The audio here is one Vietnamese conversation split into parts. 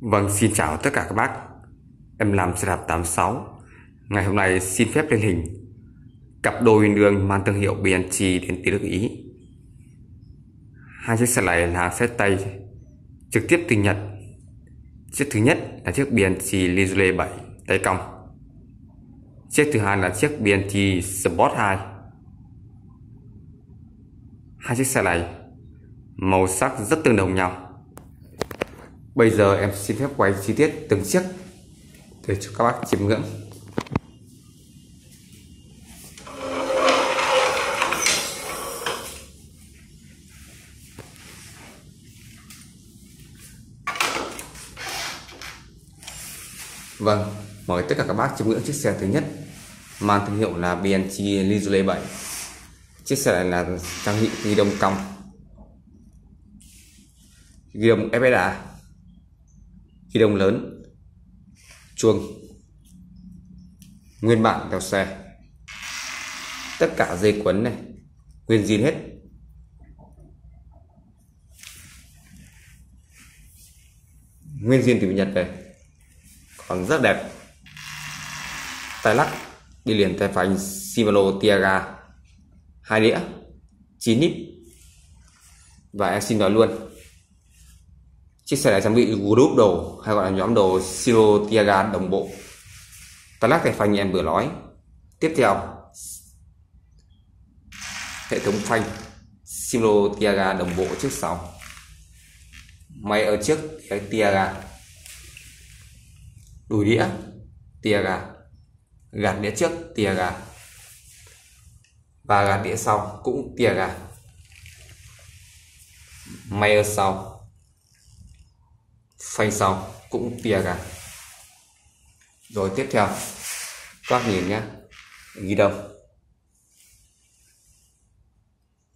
Vâng, xin chào tất cả các bác. Em làm xe đạp 86. Ngày hôm nay xin phép lên hình cặp đôi đường mang thương hiệu BNG đến từ nước Ý. Hai chiếc xe này là xe tay trực tiếp từ Nhật. Chiếc thứ nhất là chiếc BNG Lizule 7 tay cong. Chiếc thứ hai là chiếc BNG Sport 2. Hai chiếc xe này màu sắc rất tương đồng nhau Bây giờ em xin phép quay chi tiết từng chiếc để cho các bác chiêm ngưỡng. Vâng, mời tất cả các bác chiêm ngưỡng chiếc xe thứ nhất mang thương hiệu là BNG Lizule 7. Chiếc xe này là trang bị ghi đông cong ghi đông FSA khi đông lớn. Chuông. Nguyên bản theo xe. Tất cả dây quấn này, nguyên zin hết. Nguyên zin từ Nhật về. Còn rất đẹp. Tay lắc, đi liền tay phanh Shimano Tiaga. Hai đĩa 9 nít. Và em xin nói luôn chiếc xe này trang bị group đồ, hay gọi là nhóm đồ Siro Tiaga đồng bộ. Ta lắc cái phanh như em vừa nói. Tiếp theo, hệ thống phanh Siro Tiaga đồng bộ trước sau. Máy ở trước, cái Tiaga đùi đĩa Tiaga gạt đĩa trước Tiaga và gạt đĩa sau, cũng Tiaga máy ở sau phanh sau cũng tia cả rồi tiếp theo, các nhìn nhé. Ghi đông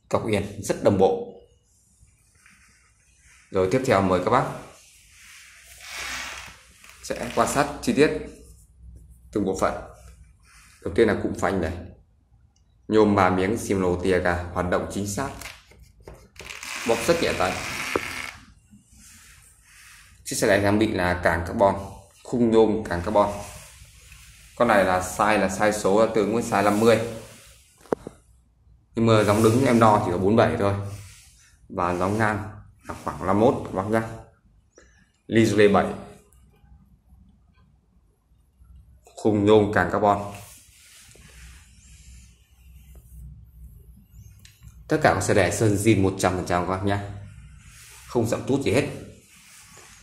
cọc yên, rất đồng bộ. Rồi tiếp theo mời các bác. Sẽ quan sát chi tiết từng bộ phận. Đầu tiên là cụm phanh này. Nhôm ba miếng xìm lồ tia cả hoạt động chính xác. Bóp rất nhẹ tay chiếc xe này trang bị là càng carbon, khung nhôm càng carbon. Con này là size là size số là tương với size 50 nhưng mà dòng đứng em đo chỉ có 47 thôi. Và dòng ngang là khoảng 51 các bác nhá. Lizule 7 khung nhôm càng carbon. Tất cả các xe đẻ sơn zin 100% các bác nhá. Không giảm tút gì hết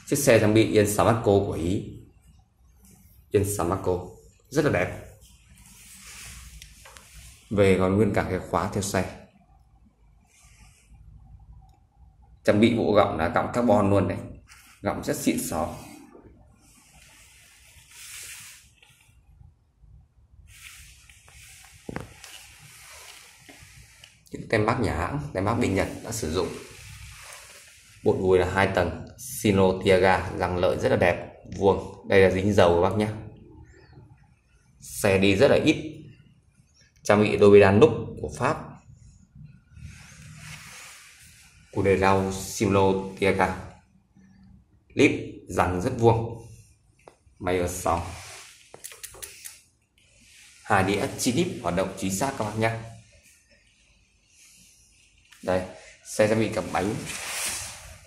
chiếc xe trang bị yên Samarco của Ý. Yên Samarco rất là đẹp. Về còn nguyên cả cái khóa theo xe. Trang bị bộ gọng là gọng carbon luôn này. Gọng rất xịn sò. những tem mác nhà hãng tem mác bên Nhật đã sử dụng. Bộ đùi là hai tầng. Sinotiaga, răng lợi rất là đẹp, vuông. Đây là dính dầu các bác nhé. Xe đi rất là ít. Trang bị đôi đan đúc của Pháp. Của đề rau Sinotiaga. Clip răng rất vuông. Máy ở sau. Hai đĩa chi clip hoạt động chính xác các bác nhé. Đây, xe trang bị cặp bánh.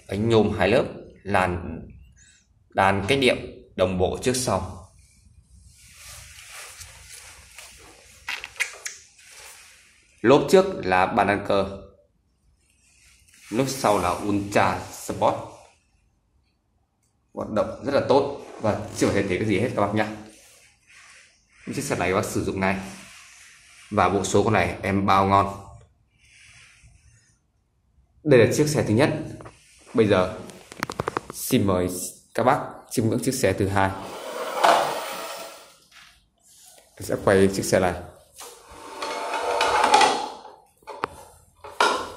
Bánh nhôm hai lớp làn đàn cách điệu đồng bộ trước sau. Lốp trước là bàn ăn cơ, lốp sau là Ultra Sport. Hoạt động rất là tốt và chưa thể thấy cái gì hết các bác nhá. Chiếc xe này bác sử dụng ngay và bộ số con này em bao ngon. Đây là chiếc xe thứ nhất. Bây giờ xin mời các bác chiêm ngưỡng chiếc xe thứ hai. Tôi sẽ quay chiếc xe này.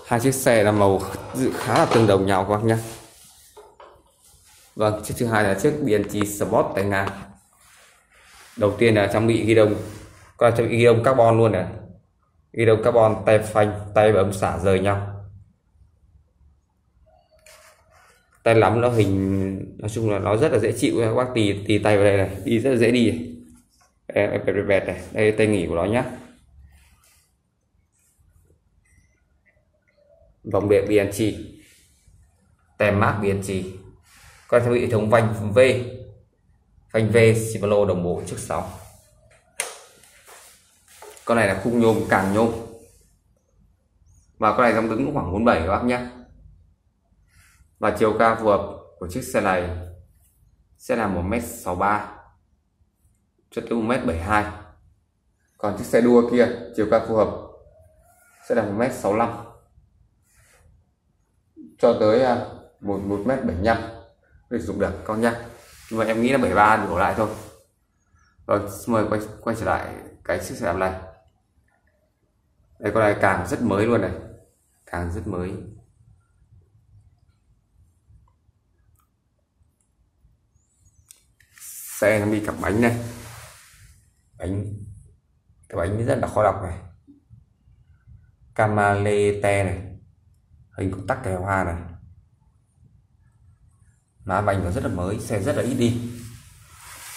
Hai chiếc xe là màu dự khá là tương đồng nhau các bác nhé. Vâng chiếc thứ hai là chiếc BNG Sport tay ngang đầu tiên là trang bị ghi đông. Có trang bị ghi đông carbon luôn này. Ghi đông carbon, tay phanh, tay bấm xả rời nhau. Tay lắm, nó hình, nói chung là nó rất là dễ chịu. Các bác tì tì tay vào đây này, đi rất là dễ đi. Em bẹt bẹt này. Đây, tay nghỉ của nó nhá. Vòng đệm bnc tem mát bnc còn theo hệ thống vành V. Vành V Shimano đồng bộ trước sau con này là khung nhôm, càng nhôm. Và con này dòng đứng khoảng 47 các bác nhé và chiều cao phù hợp của chiếc xe này sẽ là 1m63 cho tới 1m72 còn chiếc xe đua kia chiều cao phù hợp sẽ là 1m65 cho tới à, một một mét để dùng được con nhá. Nhưng mà em nghĩ là 73 đổ lại thôi. Vâng mời quay quay trở lại cái chiếc xe đạp này. Đây con này càng rất mới luôn này. Càng rất mới. Xe nó bị cặp bánh này. Bánh cái bánh rất là khó đọc này. Camalete này. Hình cũng tắc kè hoa này. Má bánh nó rất là mới xe rất là ít đi.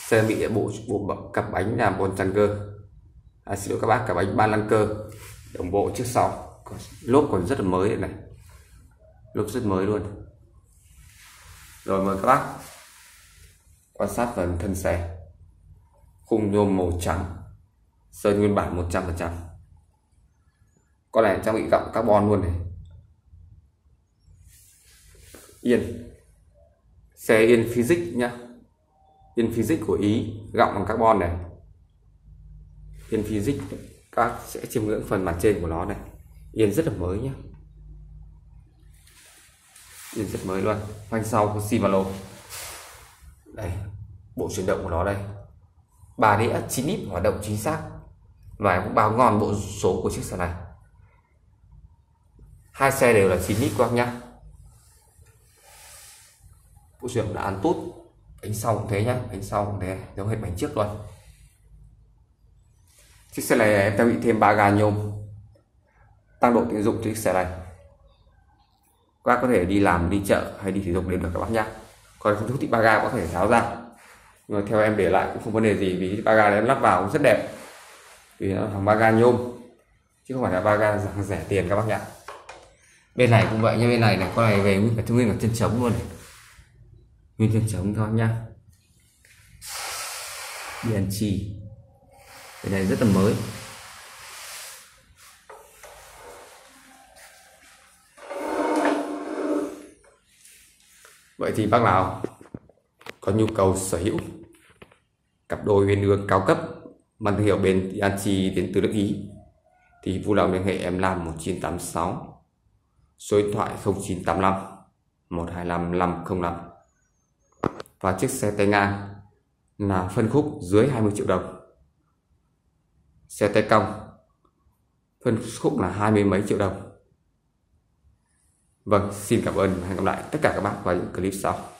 Xe bị bộ bộ cặp bánh là bồn tràn cơ. À, xin lỗi các bác cặp bánh ba lăng cơ. Đồng bộ trước sau. Lốp còn rất là mới đây này. Lốp rất mới luôn. Rồi mời các bác quan sát phần thân xe. Khung nhôm màu trắng, sơn nguyên bản 100% con này trang bị gọng carbon luôn này. Yên. Xe yên physics nhá. Yên physics của ý gọng bằng carbon này. Yên physics, các sẽ chiêm ngưỡng phần mặt trên của nó này. Yên rất là mới nhá. Yên rất mới luôn. Phanh sau có của Shimano đây, bộ chuyển động của nó đây. Ba đĩa 9 lít hoạt động chính xác. Và cũng báo ngon bộ số của chiếc xe này. Hai xe đều là 9 lít các nhá. Bộ chuyển đã ăn tốt bánh sau cũng thế nhá bánh sau cũng thế, giống hết bánh trước luôn. Chiếc xe này em trang bị thêm ba ga nhôm. Tăng độ tiện dụng cho chiếc xe này. Các bác có thể đi làm, đi chợ hay đi thể dục đều được các bác nhá còn không thích ba ga có thể tháo ra. Nhưng mà theo em để lại cũng không vấn đề gì, vì ba ga đấy em lắp vào cũng rất đẹp. Vì nó thằng ba ga nhôm, chứ không phải là ba ga rẻ tiền các bác nhá. Bên này cũng vậy nha bên này này, con này về nguyên cả nguyên cả chân trống luôn này. Nguyên chân trống thôi nhá. Đèn trì. Cái này rất là mới. Vậy thì bác nào có nhu cầu sở hữu cặp đôi viên ương cao cấp, mang thương hiệu bên Anchi đến từ nước Ý, thì vui lòng liên hệ em Lam 1986 số điện thoại 0985 125 505 và chiếc xe tay ngang là phân khúc dưới 20 triệu đồng. Xe tay cong, phân khúc là hai mươi mấy triệu đồng. Vâng, xin cảm ơn và hẹn gặp lại tất cả các bạn vào những clip sau.